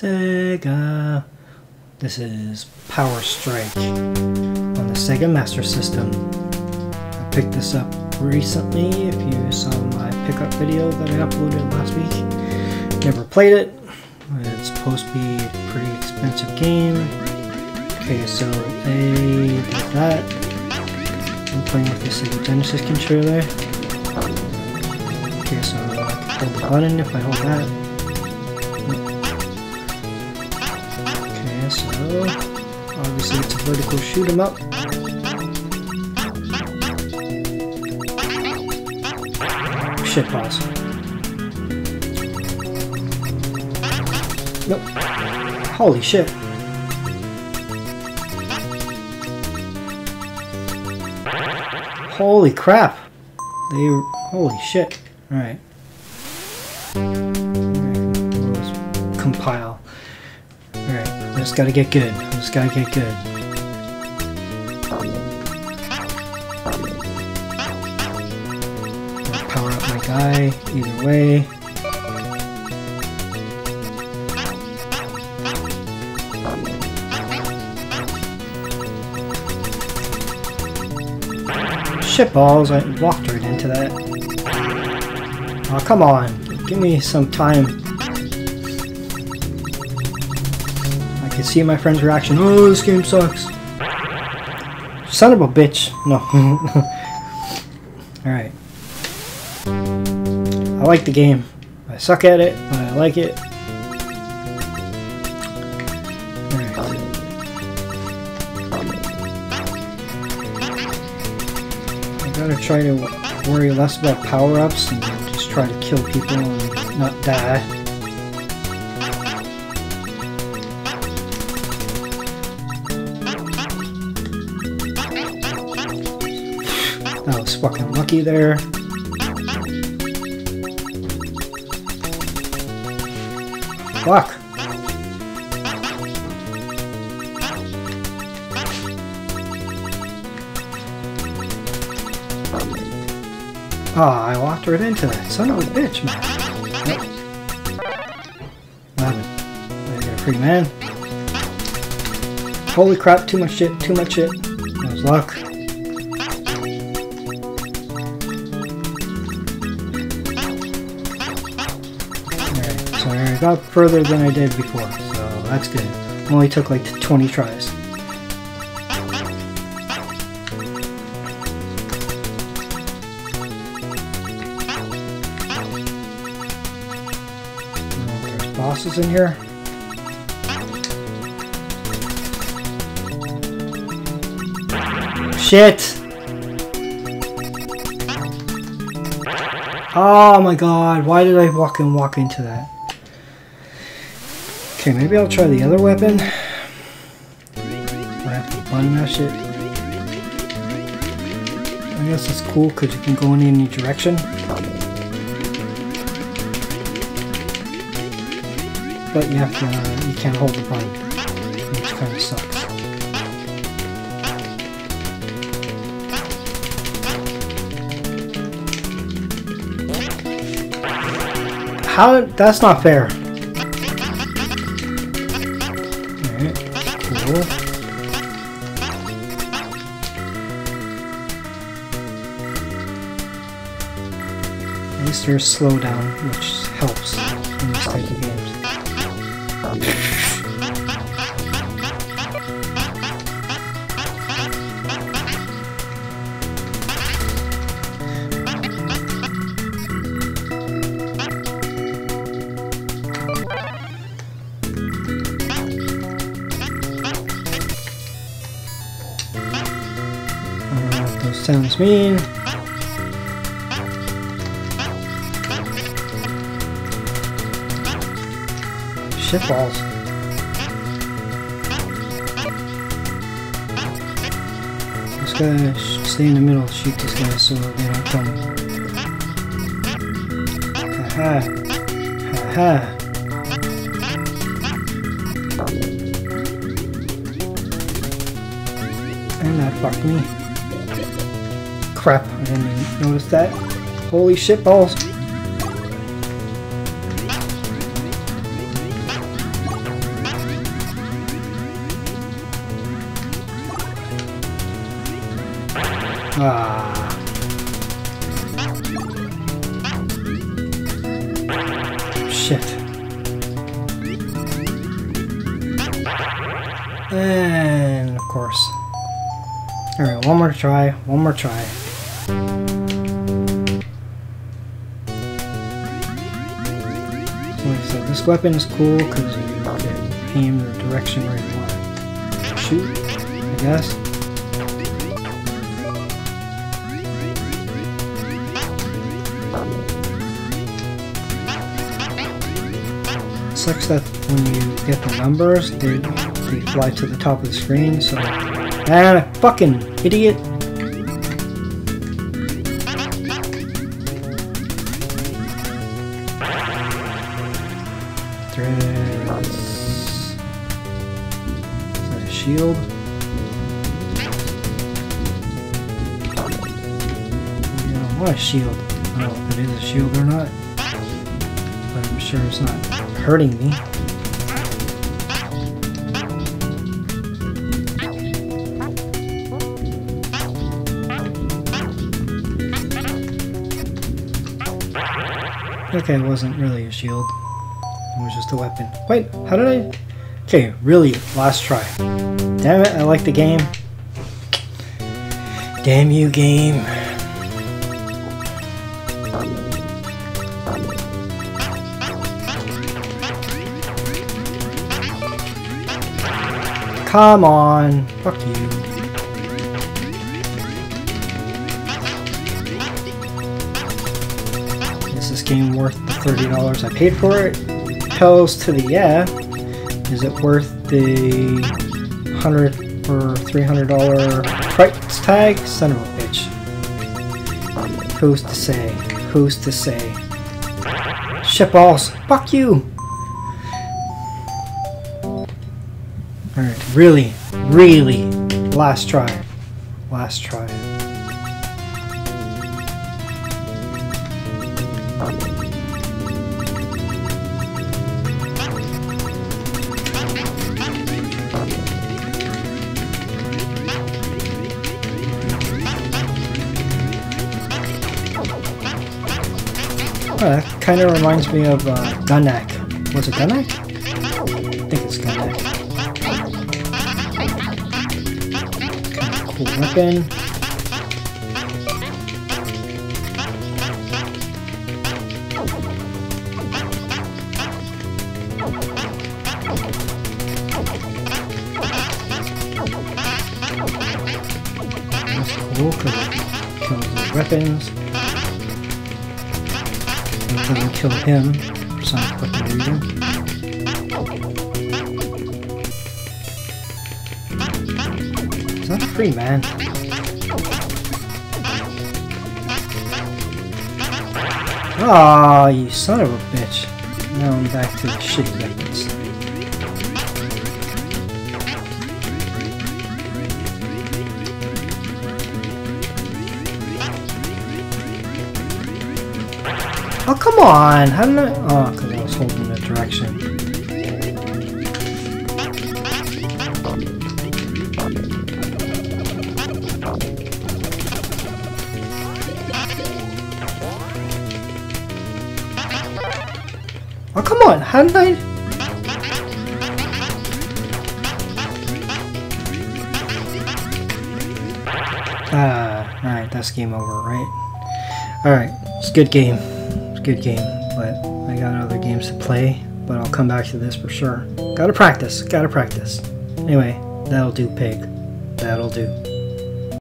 Sega. This is Power Strike on the Sega Master System. I picked this up recently if you saw my pickup video that I uploaded last week. Never played it. It's supposed to be a pretty expensive game. Okay, so A that. I'm playing with the Sega Genesis controller. Okay, so I can hold the button if I hold that. So uh, obviously it's a vertical shoot 'em up. Shit balls. Nope. Holy shit. Holy crap. They holy shit. Alright. Compile. Just gotta get good. Just gotta get good. Power up my guy, either way. Shit balls, I walked right into that. Oh, come on. Give me some time. See my friend's reaction. Oh, this game sucks. Son of a bitch. No. Alright. I like the game. I suck at it, but I like it. I gotta try to worry less about power-ups and just try to kill people and not die. That was fucking lucky there. Fuck. Oh, I walked right into that. Son of a bitch, man. Nope. 11. I got a free man. Holy crap, too much shit, too much shit. That was luck. Got further than I did before, so that's good. Only took like 20 tries. Uh, there's bosses in here. Shit! Oh my god, why did I walk and walk into that? Okay, maybe I'll try the other weapon. I have to button shit. I guess it's cool because you can go in any direction. But you have to, uh, you can't hold the button, which kind of sucks. How? That's not fair. Alright, cool. At least there's slowdown, which helps. Sounds mean. Shit balls. Just gotta stay in the middle, shoot this guy so they don't kill me. Haha. Haha. And that fucked me crap, I didn't notice that. Holy shit balls. Ah. Shit. And of course. Alright, one more try, one more try. This weapon is cool because you can aim the direction where you want to shoot, I guess. Sucks that when you get the numbers, they, they fly to the top of the screen, so... Man, fucking idiot! Shield? No, what a shield. I don't know if it is a shield or not. But I'm sure it's not hurting me. Okay, it wasn't really a shield. It was just a weapon. Wait, how did I... Okay, really, last try. Damn it, I like the game. Damn you, game. Come on. Fuck you. Is this game worth the $30 I paid for it? Hells to the yeah. Is it worth the 100 or $300 price tag? Son of a bitch. Who's to say? Who's to say? Shitballs. Fuck you! Alright, really, really, last try. Last try. That kind of reminds me of uh, Gun-Nac. Was it Gun-Nac? I think it's Gun-Nac. Cool weapon. That's weapons. It doesn't kill him for some fucking reason. Is that a free man? Ah, you son of a bitch. Now I'm back to the shitty weapons. Oh, come on! How did I... Oh, because I was holding the direction. Oh, come on! How did I... Ah, alright, that's game over, right? Alright, it's a good game. Good game, but I got other games to play, but I'll come back to this for sure. Gotta practice, gotta practice. Anyway, that'll do, pig. That'll do.